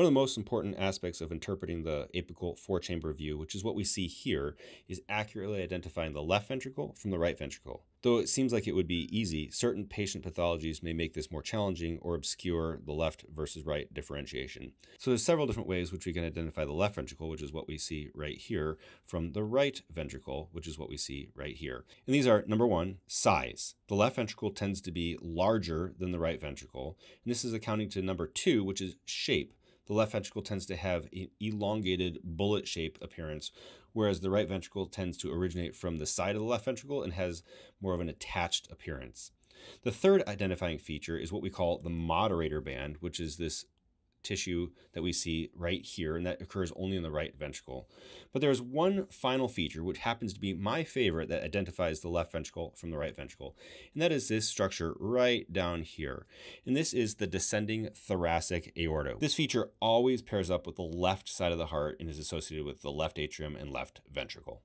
One of the most important aspects of interpreting the apical four-chamber view, which is what we see here, is accurately identifying the left ventricle from the right ventricle. Though it seems like it would be easy, certain patient pathologies may make this more challenging or obscure the left versus right differentiation. So there's several different ways which we can identify the left ventricle, which is what we see right here, from the right ventricle, which is what we see right here. And these are number one, size. The left ventricle tends to be larger than the right ventricle. And this is accounting to number two, which is shape the left ventricle tends to have an elongated bullet shape appearance, whereas the right ventricle tends to originate from the side of the left ventricle and has more of an attached appearance. The third identifying feature is what we call the moderator band, which is this tissue that we see right here, and that occurs only in the right ventricle. But there's one final feature, which happens to be my favorite, that identifies the left ventricle from the right ventricle, and that is this structure right down here. And this is the descending thoracic aorta. This feature always pairs up with the left side of the heart and is associated with the left atrium and left ventricle.